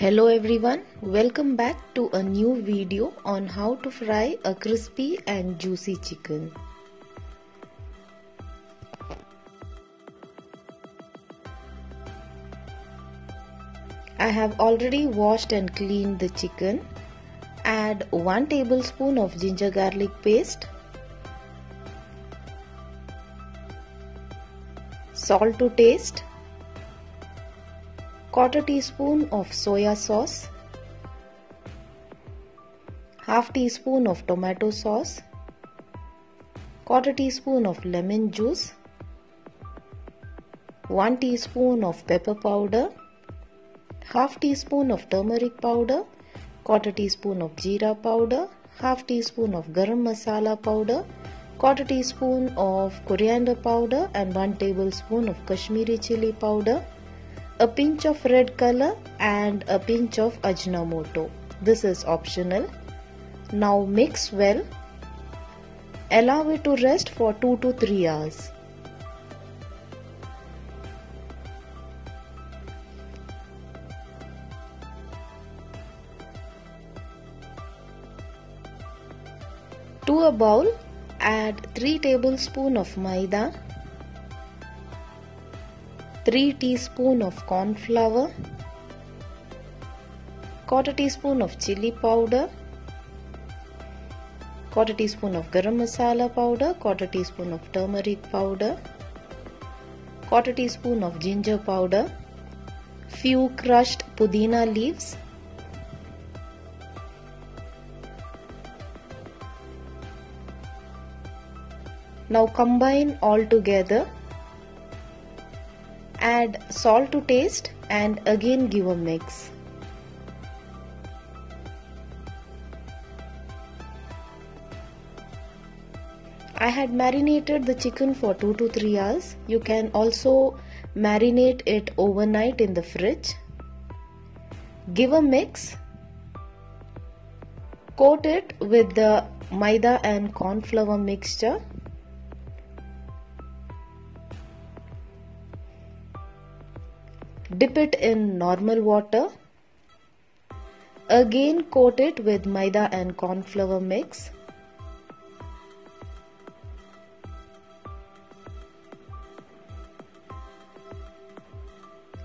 Hello everyone, welcome back to a new video on how to fry a crispy and juicy chicken. I have already washed and cleaned the chicken. Add 1 tablespoon of ginger garlic paste, salt to taste, quarter teaspoon of soya sauce, half teaspoon of tomato sauce, quarter teaspoon of lemon juice, 1 teaspoon of pepper powder, half teaspoon of turmeric powder, quarter teaspoon of jeera powder, half teaspoon of garam masala powder, quarter teaspoon of coriander powder and 1 tablespoon of Kashmiri chili powder a pinch of red color and a pinch of ajinomoto. This is optional. Now mix well. Allow it to rest for 2 to 3 hours. To a bowl, add 3 tablespoons of maida 3 teaspoon of corn flour quarter teaspoon of chili powder quarter teaspoon of garam masala powder quarter teaspoon of turmeric powder quarter teaspoon of ginger powder few crushed pudina leaves now combine all together Add salt to taste and again give a mix. I had marinated the chicken for 2 to 3 hours. You can also marinate it overnight in the fridge. Give a mix. Coat it with the maida and corn flour mixture Dip it in normal water. Again coat it with maida and corn flour mix.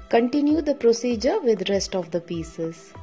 Continue the procedure with rest of the pieces.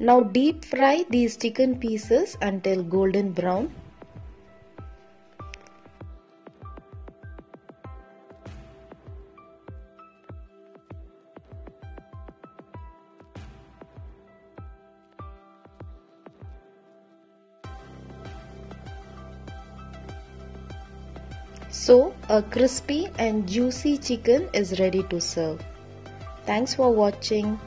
Now deep fry these chicken pieces until golden brown. So a crispy and juicy chicken is ready to serve. Thanks for watching.